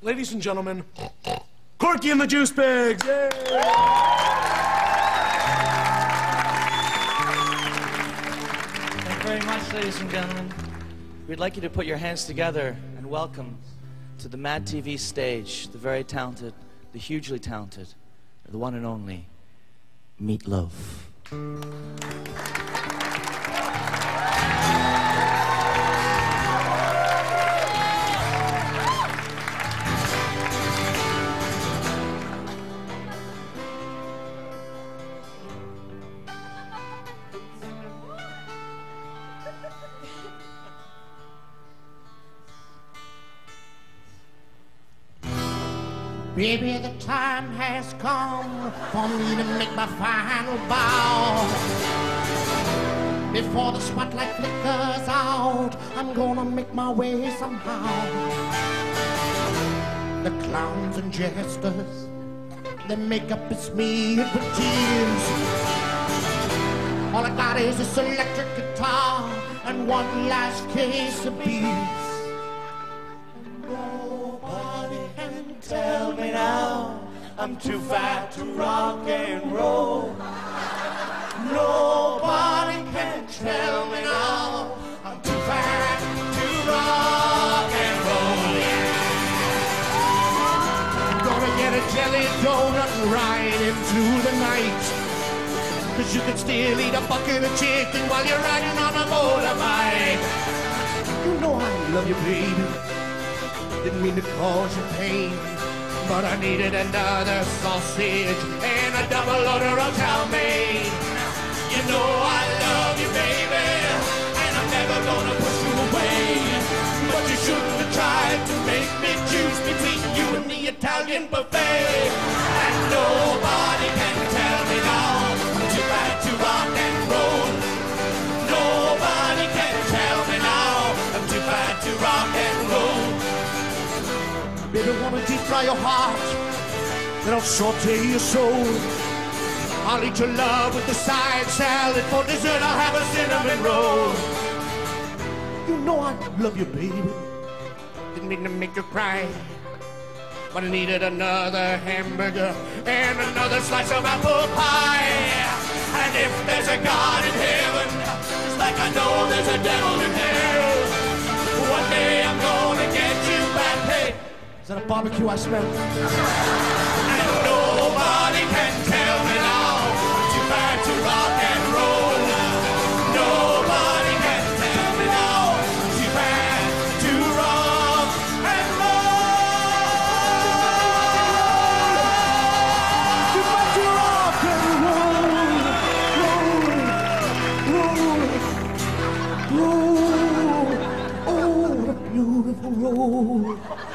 Ladies and gentlemen, Corky and the Juice Pigs! Yay! Thank you very much, ladies and gentlemen. We'd like you to put your hands together and welcome to the Mad TV stage the very talented, the hugely talented, the one and only Meatloaf. Baby, the time has come for me to make my final bow. Before the spotlight flickers out, I'm gonna make my way somehow. The clowns and jesters, their makeup is smeared with tears. All I got is this electric guitar and one last case of beers. I'm too fat to rock and roll. Nobody can tell me now I'm too fat to rock and roll. I'm gonna get a jelly donut right into the night. Cause you can still eat a bucket of chicken while you're riding on a motorbike. You know I love you, baby. Didn't mean to cause you pain. But I needed another sausage and a double order of chow. You know I love you, baby, and I'm never gonna push you away. But you shouldn't have tried to make me choose between you and the Italian buffet. And nobody deep your heart, then I'll saute your soul. I'll eat your love with the side salad. For dessert, I'll have a cinnamon roll. You know I love you, baby. Didn't mean to make you cry. But I needed another hamburger and another slice of apple pie. And if there's a God in heaven, just like I know there's a devil in hell, is that a barbecue I smell? And nobody can tell me now too bad to rock and roll. Nobody can tell me now too bad to rock and roll. Too bad to rock and roll, roll, roll. Oh, what a beautiful roll.